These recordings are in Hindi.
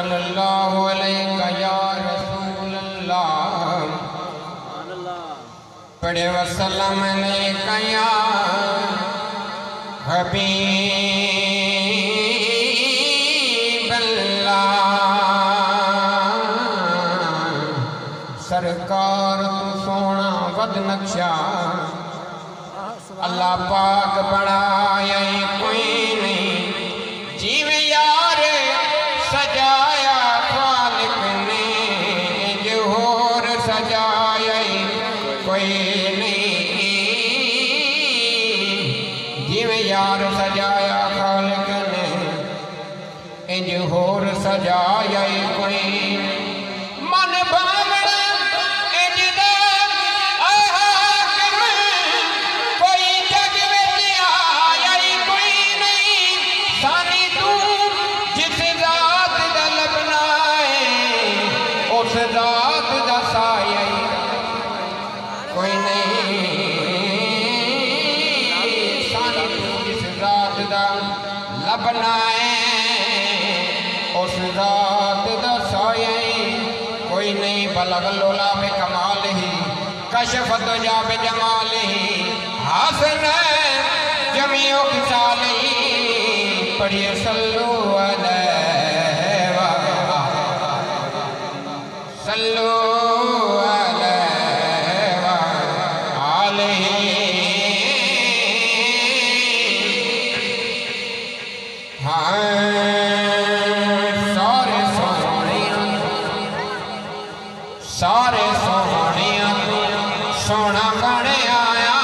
सल्लल्लाहु अलैहि या रसूल अल्लाह पढ़े वसल्लम अलैका या हबीब सरकार तू सोना वद नक्शा। अल्लाह पाक बनाया जिवे यार सजाया कोई है उस जात दा साया ही कोई नहीं बलग लोला में कमाल ही कशफ जा बे जमाल ही। हासन जमियो खिसाल ही, पढ़िए सल्लू सल्लू सारे सोहणिया सारे तू सोना बन आया।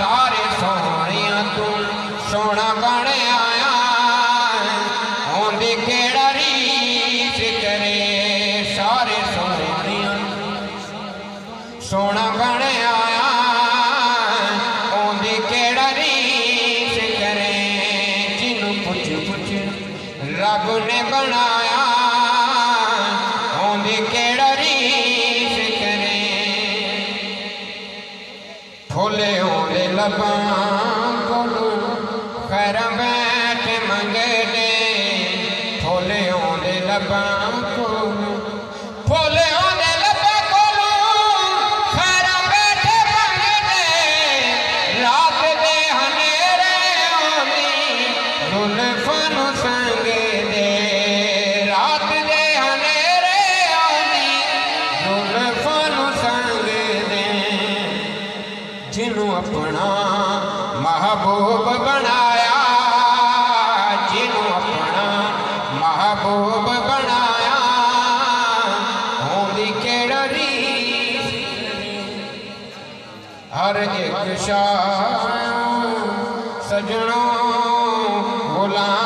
सारे सोहणिया तू सोना बन आया। होंदी केड़ा रीस करे? सारे सोहणिया सोना बन रब ने ओंदी केड़ा रीस करे? फुले ओंदे लबां कोलू हर एक शाह सजनों गुलाम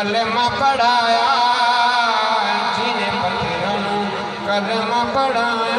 कलमा पढ़ाया जिन्हें पत्थरों कलमा पढ़ाया।